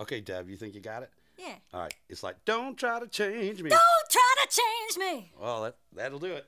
Okay, Deb, you think you got it? Yeah. All right. It's like, don't try to change me. Don't try to change me. Well, that, that'll do it.